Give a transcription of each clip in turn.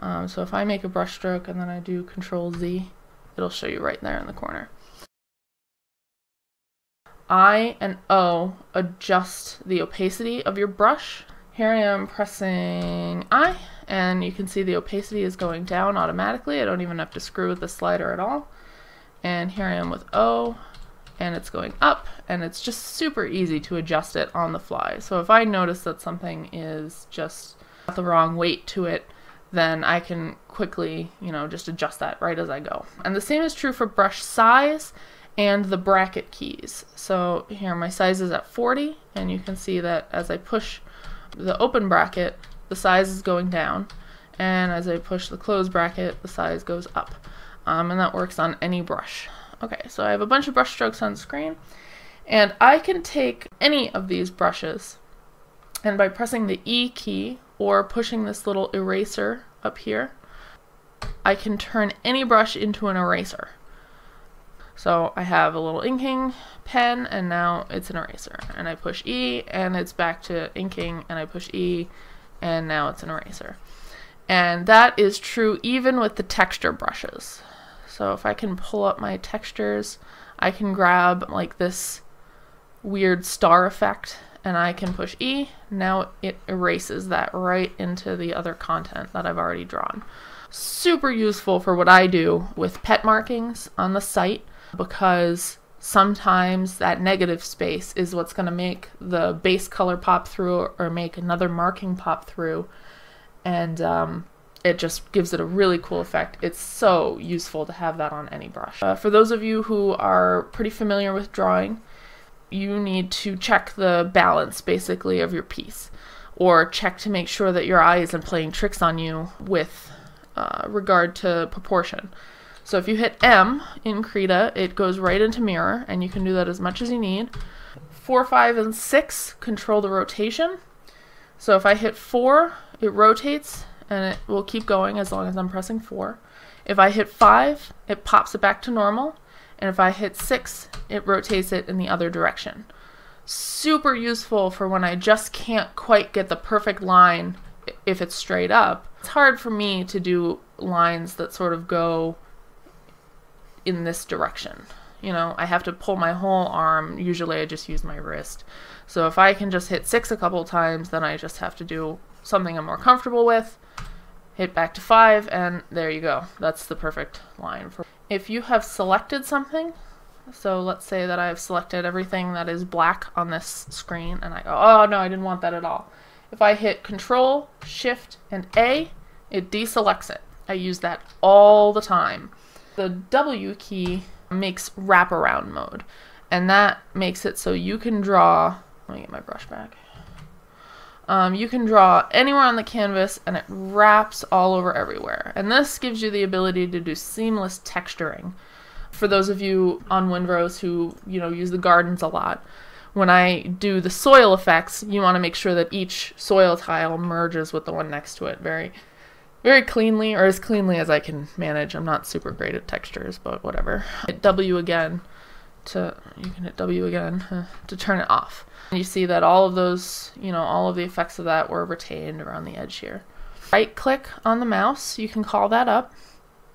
Um, so if I make a brush stroke and then I do Control Z, it'll show you right there in the corner. I and O adjust the opacity of your brush. Here I am pressing I, and you can see the opacity is going down automatically. I don't even have to screw with the slider at all. And here I am with O, and it's going up, and it's just super easy to adjust it on the fly. So if I notice that something is just the wrong weight to it, then I can quickly, you know, just adjust that right as I go. And the same is true for brush size and the bracket keys. So here my size is at 40 and you can see that as I push the open bracket the size is going down and as I push the closed bracket the size goes up um, and that works on any brush. Okay so I have a bunch of brush strokes on screen and I can take any of these brushes and by pressing the E key or pushing this little eraser up here I can turn any brush into an eraser. So I have a little inking pen and now it's an eraser. And I push E and it's back to inking and I push E and now it's an eraser. And that is true even with the texture brushes. So if I can pull up my textures, I can grab like this weird star effect and I can push E. Now it erases that right into the other content that I've already drawn. Super useful for what I do with pet markings on the site because sometimes that negative space is what's going to make the base color pop through or make another marking pop through and um, it just gives it a really cool effect. It's so useful to have that on any brush. Uh, for those of you who are pretty familiar with drawing, you need to check the balance basically of your piece or check to make sure that your eye isn't playing tricks on you with uh, regard to proportion. So if you hit M in Krita, it goes right into mirror, and you can do that as much as you need. 4, 5, and 6 control the rotation. So if I hit 4, it rotates, and it will keep going as long as I'm pressing 4. If I hit 5, it pops it back to normal, and if I hit 6, it rotates it in the other direction. Super useful for when I just can't quite get the perfect line if it's straight up. It's hard for me to do lines that sort of go in this direction. You know, I have to pull my whole arm. Usually I just use my wrist. So if I can just hit six a couple times, then I just have to do something I'm more comfortable with, hit back to five, and there you go. That's the perfect line. for. If you have selected something, so let's say that I've selected everything that is black on this screen, and I go, oh no, I didn't want that at all. If I hit Control, Shift, and A, it deselects it. I use that all the time. The W key makes wraparound mode, and that makes it so you can draw. Let me get my brush back. Um, you can draw anywhere on the canvas and it wraps all over everywhere. And this gives you the ability to do seamless texturing. For those of you on Windrose who, you know, use the gardens a lot, when I do the soil effects, you want to make sure that each soil tile merges with the one next to it very very cleanly, or as cleanly as I can manage. I'm not super great at textures, but whatever. Hit W again to, you can hit W again to turn it off. And you see that all of those, you know, all of the effects of that were retained around the edge here. Right click on the mouse, you can call that up.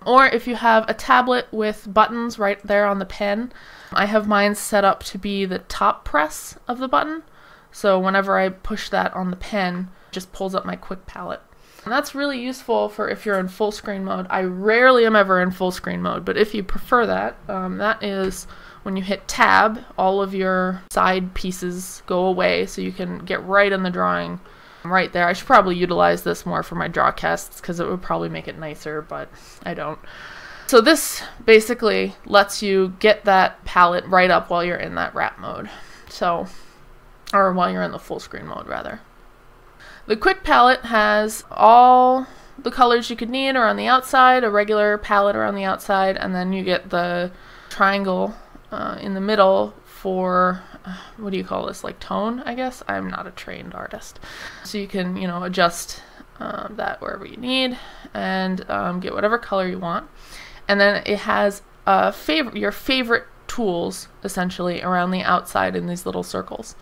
Or if you have a tablet with buttons right there on the pen, I have mine set up to be the top press of the button. So whenever I push that on the pen, it just pulls up my quick palette. And that's really useful for if you're in full screen mode. I rarely am ever in full screen mode, but if you prefer that, um, that is when you hit tab, all of your side pieces go away so you can get right in the drawing right there. I should probably utilize this more for my draw drawcasts because it would probably make it nicer, but I don't. So this basically lets you get that palette right up while you're in that wrap mode. So, or while you're in the full screen mode rather. The quick palette has all the colors you could need are on the outside, a regular palette are on the outside, and then you get the triangle uh, in the middle for, uh, what do you call this, like tone, I guess? I'm not a trained artist. So you can, you know, adjust um, that wherever you need and um, get whatever color you want. And then it has uh, favorite your favorite tools, essentially, around the outside in these little circles.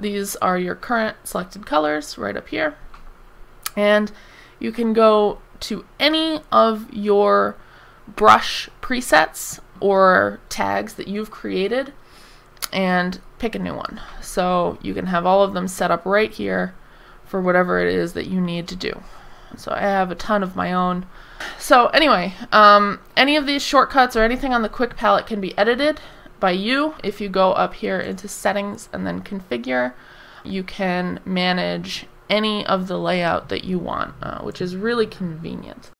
These are your current selected colors right up here. And you can go to any of your brush presets or tags that you've created and pick a new one. So you can have all of them set up right here for whatever it is that you need to do. So I have a ton of my own. So anyway, um, any of these shortcuts or anything on the quick palette can be edited by you. If you go up here into settings and then configure, you can manage any of the layout that you want, uh, which is really convenient.